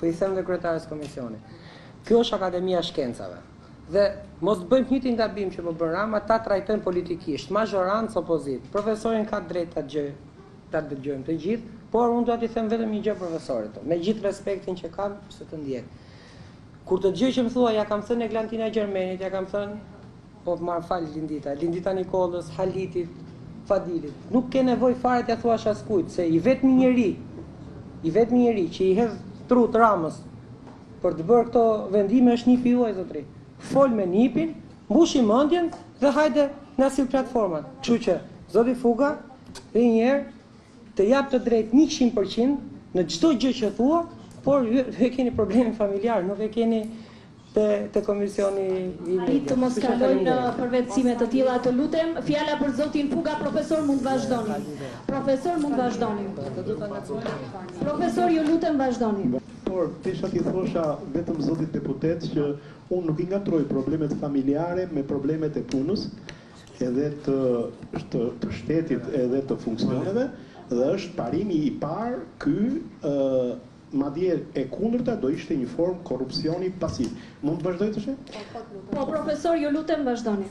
Po i them dhe kryetares së komisionit. Kjo është Akademia e Shkencave. Dhe mos të bëjmë njëjtin gabim që po bën Rama, ta trajtojmë politikisht, mazhorancë opozitë. Profesorin ka të drejtë ta gjë ta dëgjojmë të gjithë, por unë do t'i them vetëm një gjë profesorit, me gjithë respektin që kam se të ndjek. Këtë gjë që më thua, ia kam thënë Eglantina Gjermenit, ia kam thënë Po të marrë, fal Lindita. Lindita Nikollës, Halitit, Fadilit. Nuk ke nevojë fare t'ia thuash askujt, se i vetmi njeri, i vetmi njeri që i hedh trutë Ramës për të bërë këto vendime është nipi juaj zotëri. Fol me nipin, mbushi mendjen dhe hajde na sill platformat. Kështu që zotëri Fuga dhe një herë të jap të drejtë 100% në çdo gjë që thua, por ju e keni problemin familjar, nuk e keni te komisioni i medias. Arrit të mos kalojmë në përvetësime të tilla të lutem, fjala për zotin Fuga profesor mund vazhdoni. Profesor mund vazhdoni. Profesor ju lutem vazhdoni. Por desha t'i thosha vetëm zotit deputet që unë nuk i ngatroj problemet familjare me problemet e punës edhe të të shtetit edhe të funksioneve dhe është parimi i parë ky Madje e kundërta do ishte një formë korrupsioni pasiv. Mund të vazhdoj të lutem? Po profesor ju lutem vazhdoni.